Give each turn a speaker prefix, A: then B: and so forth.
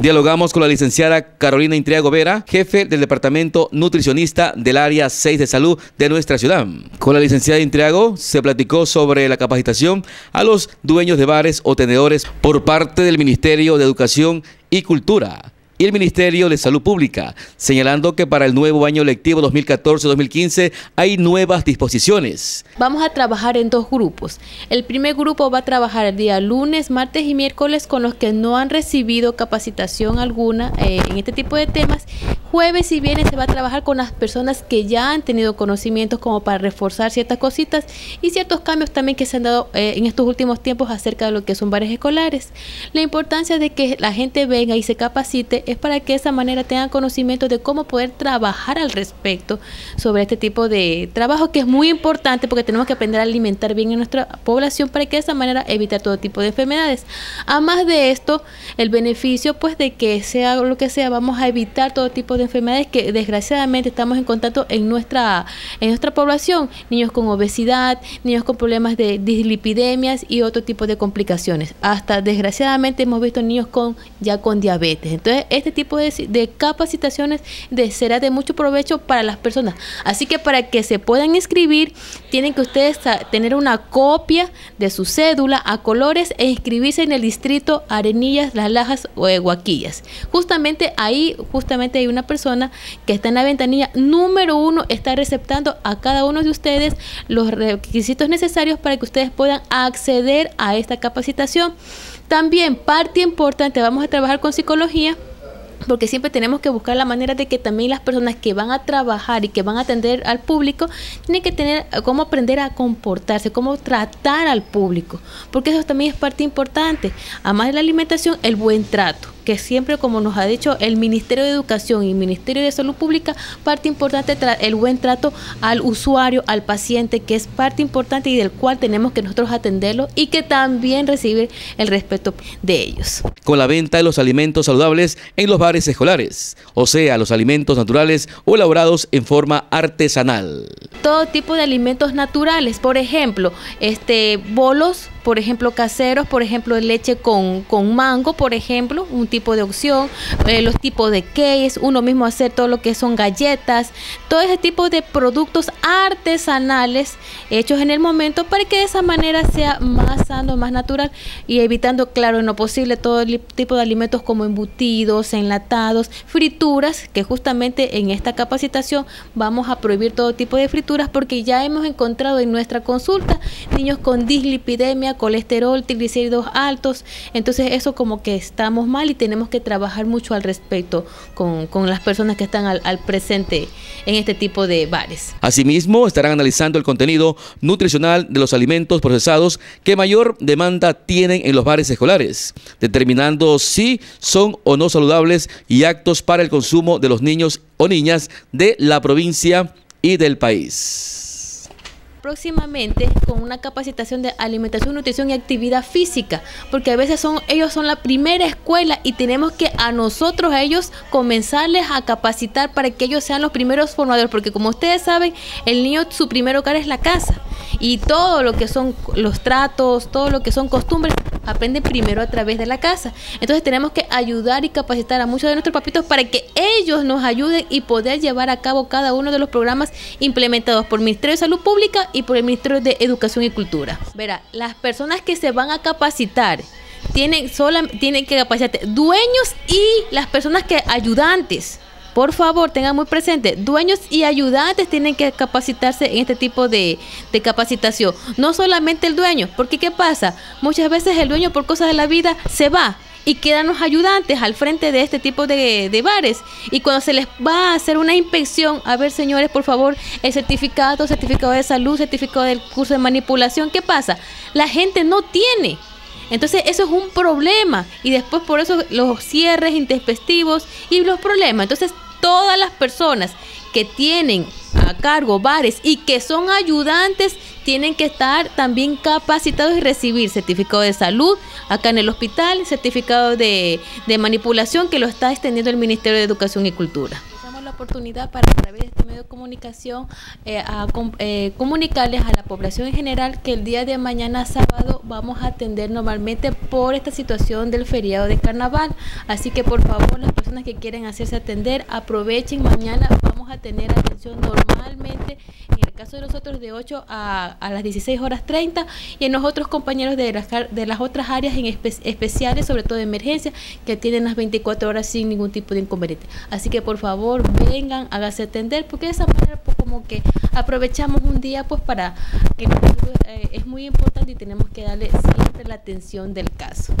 A: Dialogamos con la licenciada Carolina Intriago Vera, jefe del Departamento Nutricionista del Área 6 de Salud de nuestra ciudad. Con la licenciada Intriago se platicó sobre la capacitación a los dueños de bares o tenedores por parte del Ministerio de Educación y Cultura y el Ministerio de Salud Pública, señalando que para el nuevo año lectivo 2014-2015 hay nuevas disposiciones.
B: Vamos a trabajar en dos grupos. El primer grupo va a trabajar el día lunes, martes y miércoles con los que no han recibido capacitación alguna eh, en este tipo de temas. Jueves y viernes se va a trabajar con las personas que ya han tenido conocimientos como para reforzar ciertas cositas y ciertos cambios también que se han dado eh, en estos últimos tiempos acerca de lo que son bares escolares. La importancia de que la gente venga y se capacite es para que de esa manera tengan conocimiento de cómo poder trabajar al respecto sobre este tipo de trabajo que es muy importante porque tenemos que aprender a alimentar bien a nuestra población para que de esa manera evitar todo tipo de enfermedades. Además de esto, el beneficio pues de que sea lo que sea, vamos a evitar todo tipo de enfermedades que desgraciadamente estamos en contacto en nuestra en nuestra población, niños con obesidad, niños con problemas de dislipidemias y otro tipo de complicaciones. Hasta desgraciadamente hemos visto niños con ya con diabetes. Entonces, este tipo de, capacitaciones será de mucho provecho para las personas. Así que para que se puedan inscribir, tienen que ustedes tener una copia de su cédula a colores e inscribirse en el distrito Arenillas, Las Lajas o Guaquillas. Justamente ahí, justamente hay una persona que está en la ventanilla número uno, está receptando a cada uno de ustedes los requisitos necesarios para que ustedes puedan acceder a esta capacitación. También parte importante, vamos a trabajar con psicología porque siempre tenemos que buscar la manera de que también las personas que van a trabajar y que van a atender al público tienen que tener cómo aprender a comportarse, cómo tratar al público, porque eso también es parte importante. Además de la alimentación, el buen trato que siempre, como nos ha dicho el Ministerio de Educación y el Ministerio de Salud Pública, parte importante el buen trato al usuario, al paciente, que es parte importante y del cual tenemos que nosotros atenderlo y que también recibir el respeto de ellos.
A: Con la venta de los alimentos saludables en los bares escolares, o sea, los alimentos naturales o elaborados en forma artesanal.
B: Todo tipo de alimentos naturales, por ejemplo, este bolos por ejemplo, caseros, por ejemplo, leche con, con mango, por ejemplo, un tipo de opción, eh, los tipos de cakes, uno mismo hacer todo lo que son galletas, todo ese tipo de productos artesanales hechos en el momento para que de esa manera sea más sano, más natural y evitando, claro, en lo posible todo el tipo de alimentos como embutidos, enlatados, frituras, que justamente en esta capacitación vamos a prohibir todo tipo de frituras porque ya hemos encontrado en nuestra consulta niños con dislipidemia, colesterol, triglicéridos altos. Entonces eso como que estamos mal y tenemos que trabajar mucho al respecto con, las personas que están al, presente en este tipo de bares.
A: Asimismo, estarán analizando el contenido nutricional de los alimentos procesados que mayor demanda tienen en los bares escolares, determinando si son o no saludables y actos para el consumo de los niños o niñas de la provincia y del país
B: próximamente con una capacitación de alimentación, nutrición y actividad física, porque a veces son ellos son la primera escuela y tenemos que a nosotros a ellos comenzarles a capacitar para que ellos sean los primeros formadores, porque como ustedes saben, el niño su primer hogar es la casa y todo lo que son los tratos, todo lo que son costumbres aprende primero a través de la casa. Entonces tenemos que ayudar y capacitar a muchos de nuestros papitos para que ellos nos ayuden y poder llevar a cabo cada uno de los programas implementados por el Ministerio de Salud Pública y por el Ministerio de Educación y Cultura. Verá, las personas que se van a capacitar tienen, sola, tienen que capacitar dueños y las personas que ayudantes por favor, tengan muy presente, dueños y ayudantes tienen que capacitarse en este tipo de, capacitación. No solamente el dueño, porque ¿qué pasa? Muchas veces el dueño por cosas de la vida se va y quedan los ayudantes al frente de este tipo de, de, bares. Y cuando se les va a hacer una inspección, a ver señores, por favor, el certificado, certificado de salud, certificado del curso de manipulación, ¿qué pasa? La gente no tiene. Entonces eso es un problema y después por eso los cierres intempestivos y los problemas. Entonces todas las personas que tienen a cargo bares y que son ayudantes tienen que estar también capacitados y recibir certificado de salud acá en el hospital, certificado de, manipulación que lo está extendiendo el Ministerio de Educación y Cultura. Comunicación eh, a eh, comunicarles a la población en general que el día de mañana sábado vamos a atender normalmente por esta situación del feriado de carnaval. Así que por favor las personas que quieren hacerse atender aprovechen mañana vamos a tener atención normalmente caso de nosotros de 8 a, a las 16 horas 30 y en los otros compañeros de las, de las otras áreas en especiales, sobre todo de emergencia, que tienen las 24 horas sin ningún tipo de inconveniente. Así que por favor vengan, háganse atender, porque de esa manera pues, como que aprovechamos un día pues para que eh, es muy importante y tenemos que darle siempre la atención del caso.